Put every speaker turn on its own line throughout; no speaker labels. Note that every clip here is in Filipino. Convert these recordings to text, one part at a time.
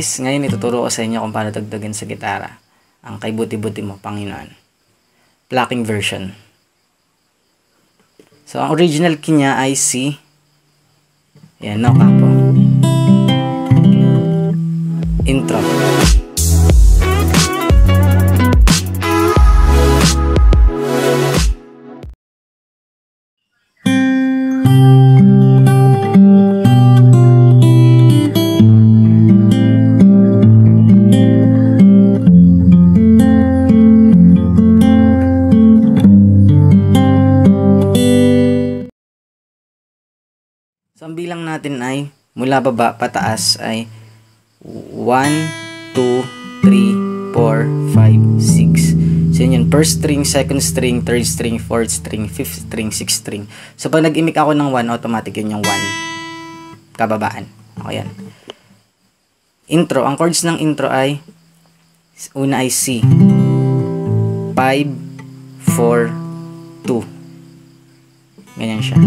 Guys, ngayon ituturo ko sa inyo kung paano dagdagan sa gitara ang kay buti-buti mo, Panginoon. Plucking version. So, ang original key niya ay C. Yan, no capo. Intro. So, mula baba pataas ay 1, 2, 3, 4, 5, 6. So, yun. First string, second string, third string, fourth string, fifth string, sixth string. So, pag nag-imik ako ng 1, automatic yun yung 1. Kababaan. Okay yan. Intro. Ang chords ng intro ay una ay C. 5, 4, 2. Ganyan siya.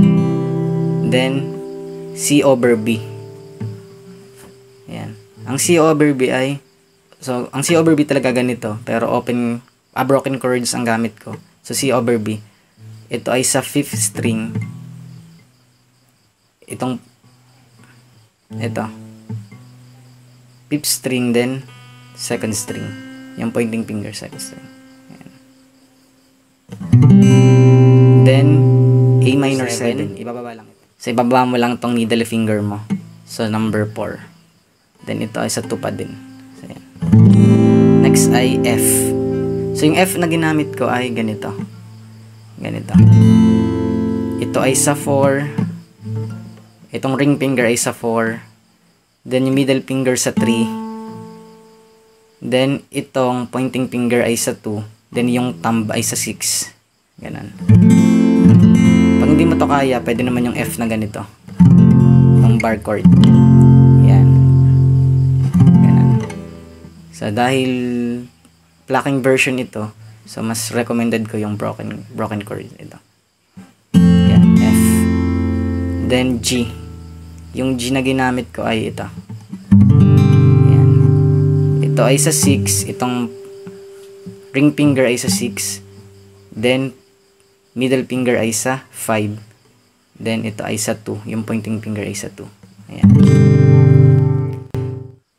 Then, C over B. Ayan. Ang C over B ay, so, ang C over B talaga ganito, pero open, ah, broken chords ang gamit ko. So, C over B. Ito ay sa fifth string. Itong, ito. Fifth string, then, second string. Yung pointing finger, second string. Ayan. Then, A minor 7. Ibababa lang. So, ibaba mo lang tong middle finger mo. So, number 4. Then, ito ay sa 2 pa din. So, yan. Next ay F. So, yung F na ginamit ko ay ganito. Ganito. Ito ay sa 4. Itong ring finger ay sa 4. Then, yung middle finger sa 3. Then, itong pointing finger ay sa 2. Then, yung thumb ay sa 6. Ganon. Pag hindi mo to kaya, pwede naman yung F na ganito. Yung bar chord. So, dahil plucking version ito, so mas recommended ko yung broken broken chord ito. Yan, F. Then G. Yung G na ginamit ko ay ito. Yan. Ito ay sa 6. Itong ring finger ay sa 6. Then, middle finger ay sa 5. Then, ito ay sa 2. Yung pointing finger ay sa 2. Ayan.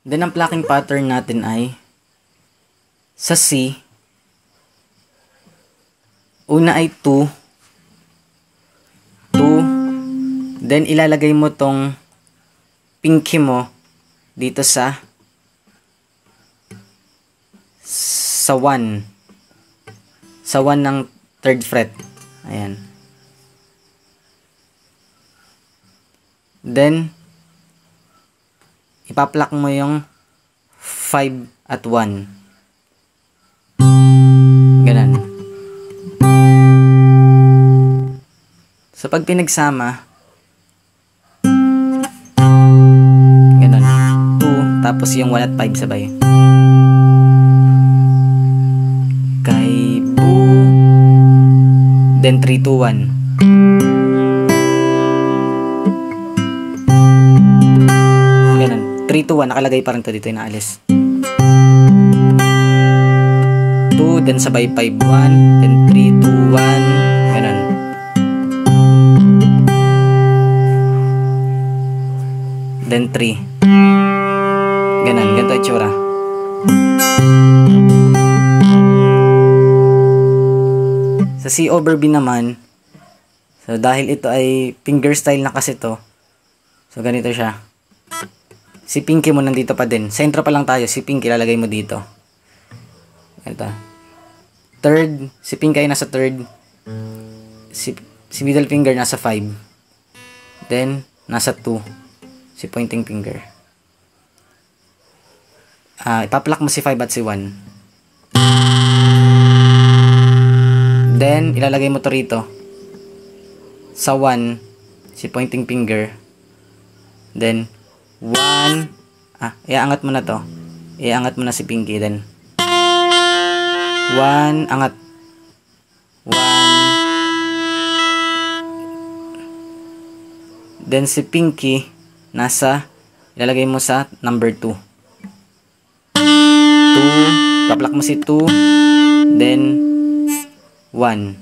Then, ang plucking pattern natin ay sa C. Una ay 2. 2. Then, ilalagay mo tong pinky mo dito sa sa 1. Sa 1 ng third fret. Ayan. Then, ipaplak mo yung 5 at 1. Ganon. So, pag pinagsama, ganon. 2, tapos yung 1 at 5 sabay. Kay Boo Then 3, 2, 1. 3, 2, 1. Nakalagay pa rin to dito. Inaalis. 2, then sabay 5, 1. Then 3, 2, 1. Ganun. Then 3. Ganun. Ganito itsura. Sa C over B naman, so dahil ito ay finger style na kasi to, so ganito siya. Si pinky mo nandito pa din. Sa intro pa lang tayo, si pinky lalagay mo dito. Ito. Third, si pinky ay nasa third. Si, si middle finger nasa 5. Then, nasa 2. Si pointing finger. Ah, ipaplak mo si 5 at si 1. Then, ilalagay mo to rito. Sa 1, si pointing finger. Then, 1, ah, iangat mo na to. Iangat mo na si pinky. Then, 1, angat. 1. Then, si pinky, nasa, ilalagay mo sa number 2. 2, kaplak mo si 2, then 1.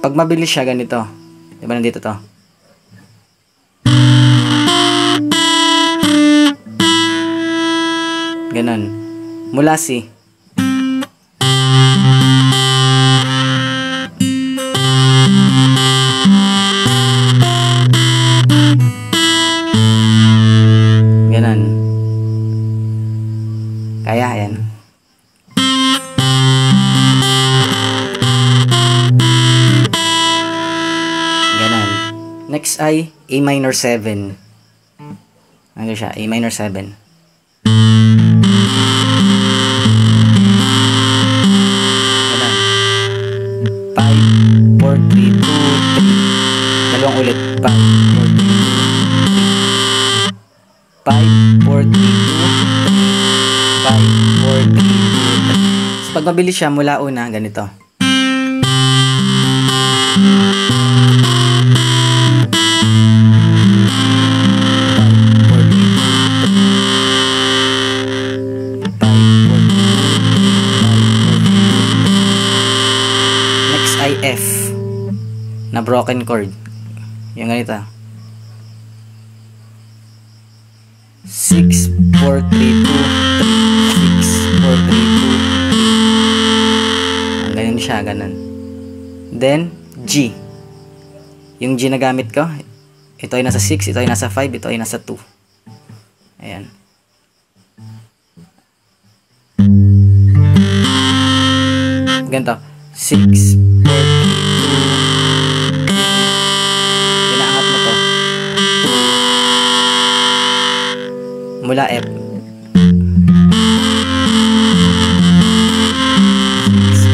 Pag mabilis siya, ganito. Di ba nandito to? Ganon. Mula si. Ganon. Kaya, yan. Ganon. Next ay A minor 7. Ano siya? A minor 7. 4, 3, 2, 3. Dalawang ulit. 5, 4, 3, 2, 5, 4, 3, 2, 5, 4, 3, 2, 3. So, pag mabilis siya, mula una, ganito. Next ay F na broken chord. Yung ganito. 6, 4, 3, 2, 6, 4, 3, 2. Ganyan siya, ganun. Then, G. Yung G na gamit ko, ito ay nasa 6, ito ay nasa 5, ito ay nasa 2. Ayan. Ganito. 6, Mula F. 6,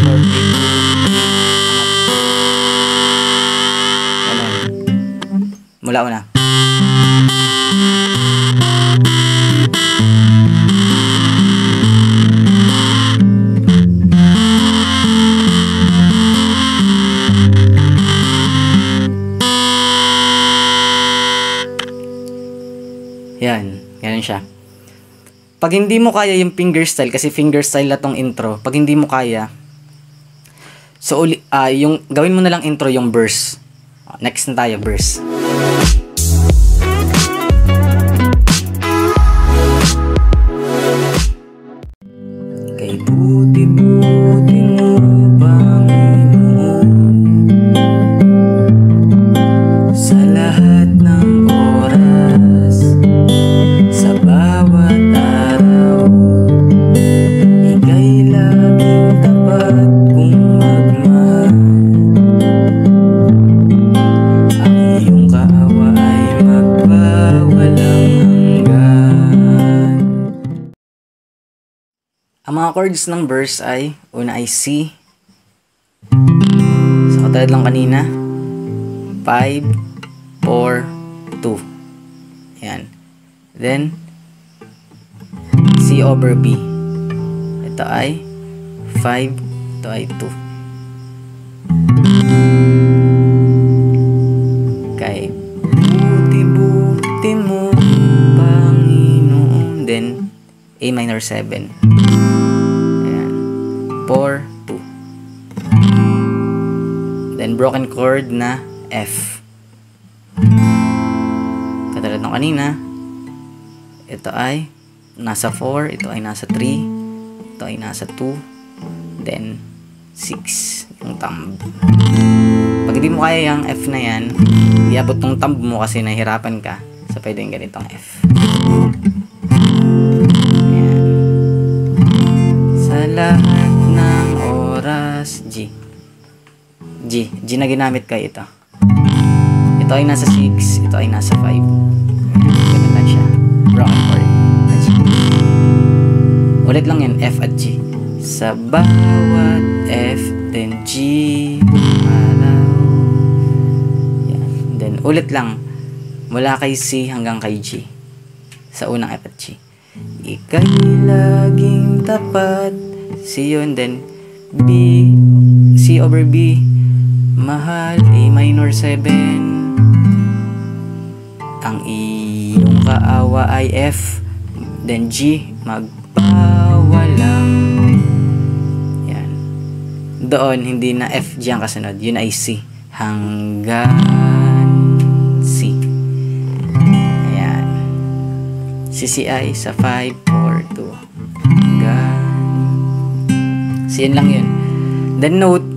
4, 3, 2. Ganun. Mula una. Pag hindi mo kaya yung finger style, kasi finger style na tong intro, pag hindi mo kaya, so ah, yung, gawin mo na lang intro yung verse. Next na tayo, verse. Chords ng verse ay Una ay C. So katulad lang kanina. 5 4 2 Ayan Then C over B. Ito ay 5 Ito ay 2 Kay Buti-buti mo Panginoon. Then A minor 7 broken chord na F Katulad ng kanina ito ay nasa 4, ito ay nasa 3, ito ay nasa 2, then 6 yung thumb. Pag hindi mo kaya yung F na yan, iabot tong thumb mo kasi nahihirapan ka. So, pwede yung ganitong F. Ayan. Sa lahat G. G na ginamit kay ito. Ito ay nasa 6, ito ay nasa 5. Ayan, ganun lang siya. Broken chord. Ulit lang yan, F at G. Sa bawat F, then G, malaw. Yan. Then, ulit lang. Mula kay C hanggang kay G. Sa unang F at G. Ika'y laging tapat. C yun, then B, C over B, mahal, A minor 7. Ang iyong kaawa ay F, Then G, magpawalang. Yan. Doon, hindi na F, G ang kasunod. Yun ay C. Hanggang C. Ayan. Si C ay sa 5, 4, 2. Hanggang. So, yun lang yun. Then note,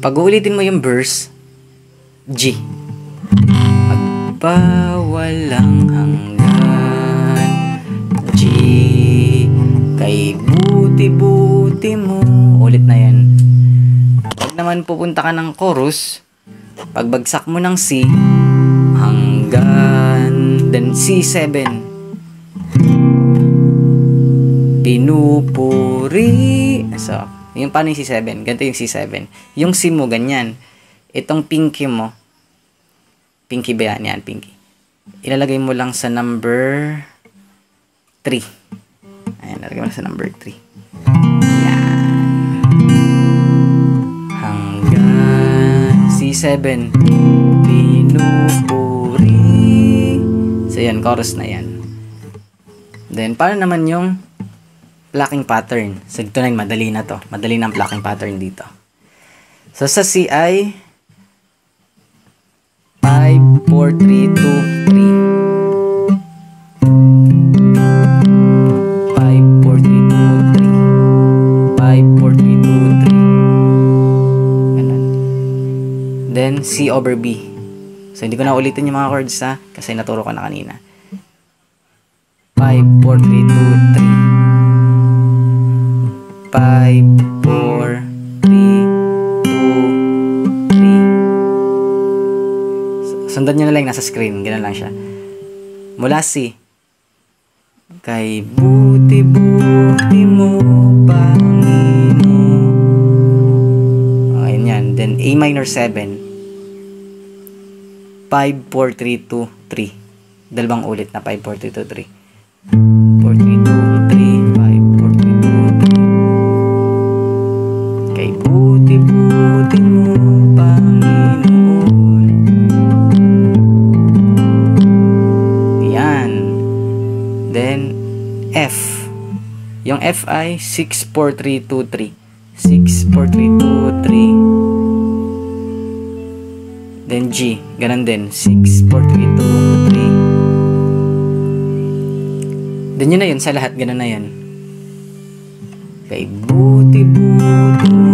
pag uulitin mo yung verse, G. Magpawalang hanggan, G. Kay buti-buti mo. Ulit na yan. Pag naman pupunta ka ng chorus, pagbagsak mo ng C, hanggan, then C7. Pinupuri. So, yung paano yung C7? Ganito yung C7. Yung C mo, ganyan. Itong pinky mo, pinky ba yan? Yan, pinky. Ilalagay mo lang sa number 3. Ayan, ilalagay mo lang sa number 3. Yan. Hanggang C7. Pinupuri. So, yan, chorus na yan. Then, paano naman yung plucking pattern? So, ito na madali na to. Madali na ang plucking pattern dito. So, sa C ay 5, 4, 3, 2, 3. 5, 4, 3, 2, 3. 5, 4, 3, 2, 3. Ganun. Then, C over B. So, hindi ko na ulitin yung mga chords ha, kasi naturo ko na kanina. 5, 4, 3, 2, 3. 5, 4, 3, 2, 3. Sundan nyo na lang nasa screen. Ganun lang siya. Mula C. Kay buti-buti mo, Panginoon. Ayun yan. Then A minor 7. 5, 4, 3, 2, 3. Dalawang ulit na 5, 4, 3, 2, 3. 4, 3, Yung F ay 6, 4, 3, 2, 3. 6, 4, 3, 2, 3. Then G, ganun din. 6, 4, 3, 2, 3. Then yun na yun, sa lahat, ganun na yun. Kay buti-buti mo,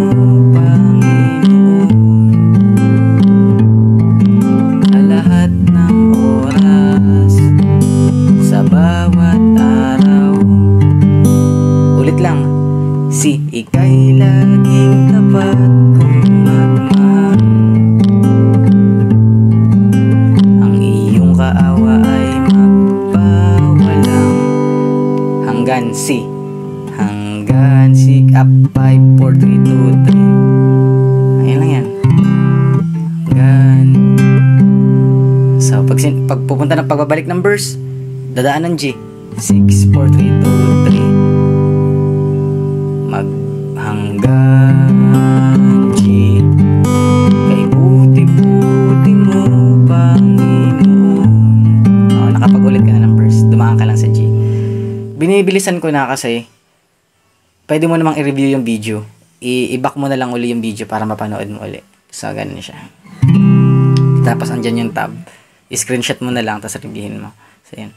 so pag, sin- pag pupunta ng pagbabalik ng verse dadaan ng G. 6, 4, 3, 2, 3 mag G. Kay buti-buti mo Panginoon. Oh, nakapag-ulit ka na ng verse. Dumaan ka lang sa G. Binibilisan ko na kasi pwede mo namang i-review yung video. I-back mo na lang uli yung video para mapanood mo uli. So ganun siya. Tapos andyan yung tab screenshot mo na lang tapos reviewin mo. So, yun.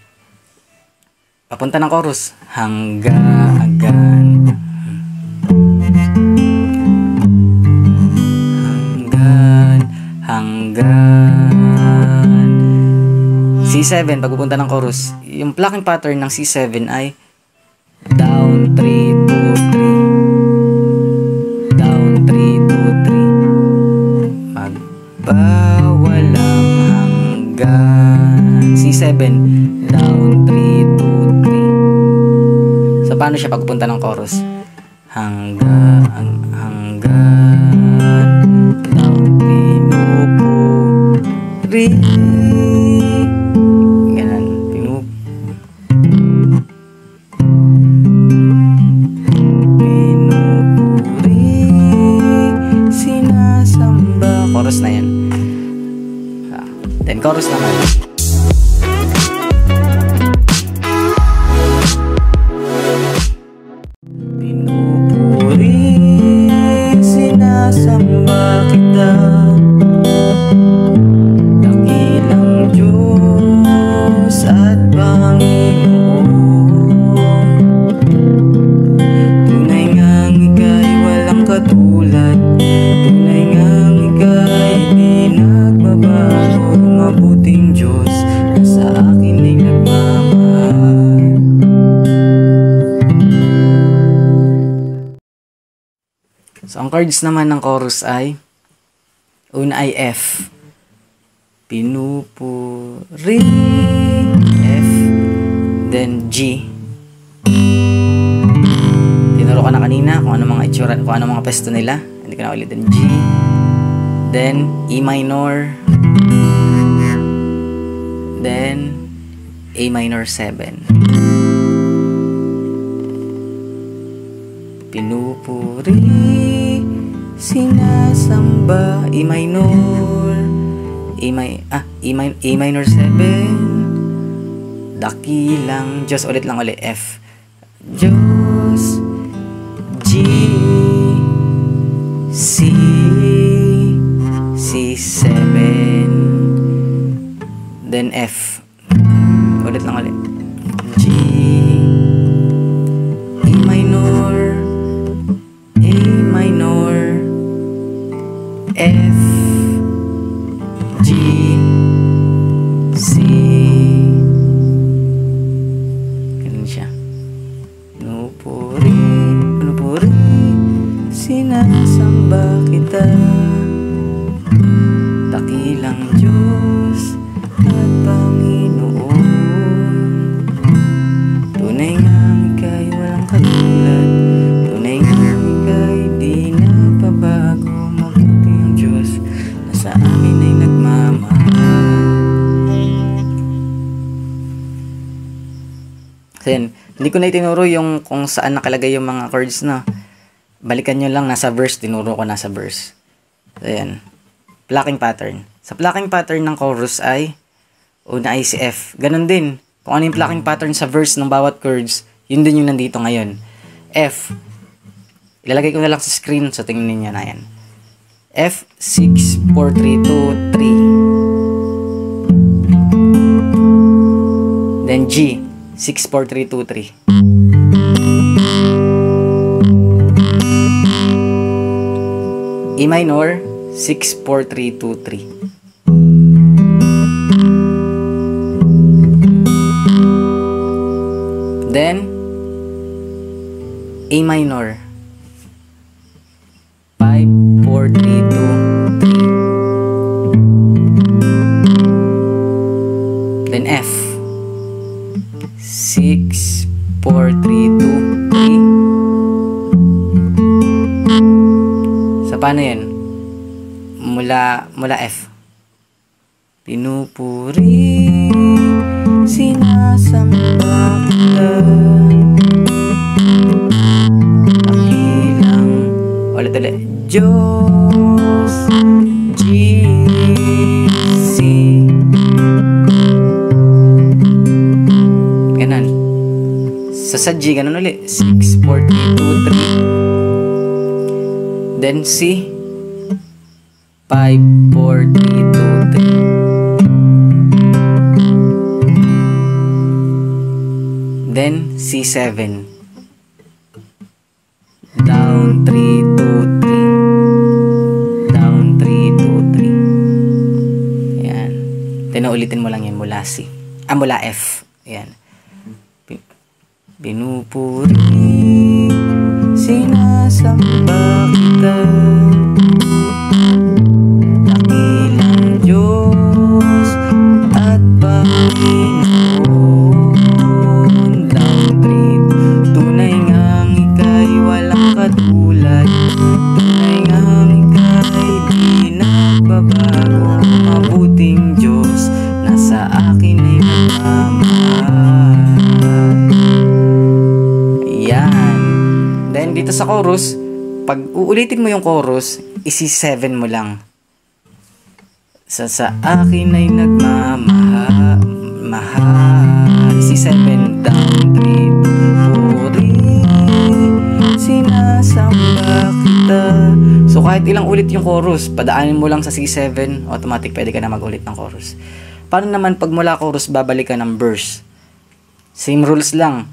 Papunta ng chorus. Hanggang, hanggang, hanggan, hanggan. C7, pagpupunta ng chorus, yung plucking pattern ng C7 ay down 3, 2, 3. Down 3, 2, 3. Magbaba. 7 down 3 2 3 so paano siya pagpunta ng chorus? Hanggang hanggang down 3 upo 3 Ang chords naman ng chorus ay Una ay F Pinupuri F Then G Tinuro ko na kanina kung ano mga itsura, kung ano mga pesto nila. Hindi ko na ulitin. G. Then, E minor. Then, A minor 7. Pinupuri, sinasamba, E minor, A mi ah, E, mi A minor 7, dakilang, Diyos, ulit lang ulit, F, Diyos, hindi ko na itinuro yung kung saan nakalagay yung mga chords na. Balikan nyo lang, nasa verse, tinuro ko nasa verse. So yan, plucking pattern. Sa plucking pattern ng chorus ay, una ay si F. Ganon din, kung ano yung plucking pattern sa verse ng bawat chords, yun din yung nandito ngayon. F, ilalagay ko na lang sa screen, so tingnan niyo na yan. F, 6, 4, 3, 2, 3. Then G, 6, 4, 3, 2, 3. E minor, 6, 4, 3, 2, 3. Then, A minor, paano yan? Mula, mula F. Pinupuri, sinasamba kita. Dakilang, ulit ulit. Diyos, G, C. Ganon. Sa G, ganun ulit. 6, 4, 3, 2, 3. Then C. 5, 4, 3, 2, 3. Then C7. Down 3, 2, 3. Down 3, 2, 3. Ayan. Mo lang yan mula C. Ah, mula F. Ayan. Pin- Pinupuri, sinasamba kita. Dito sa chorus, pag uulitin mo yung chorus, isi-7 mo lang. Sa sa akin ay nagmamahal. Mahal. Si-7 down, 3, 4, sinasamba kita. So kahit ilang ulit yung chorus, padaanin mo lang sa C7, automatic pwede ka na mag-ulit ng chorus. Paano naman pag mula chorus, babalik ka ng verse? Same rules lang.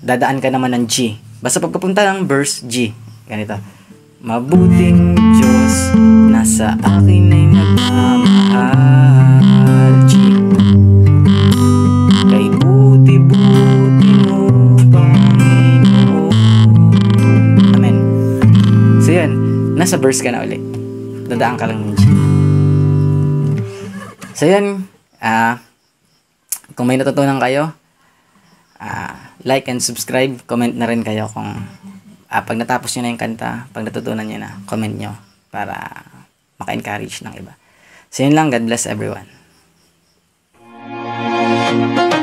Dadaan ka naman ng G. Basta pagkapunta ng verse, G. Ganito. Mabuting Diyos, nasa akin ay nagmamahal. G. Kay buti-buti mo, Panginoon. Amen. So yan, nasa verse ka na ulit. Dadaan ka lang ng G. So yan, ah, kung may natutunan kayo, ah, like and subscribe. Comment na rin kayo kung uh, pag natapos nyo na yung kanta, pag natutunan nyo na, comment nyo para maka-encourage ng iba. So yun lang. God bless everyone. Thank you.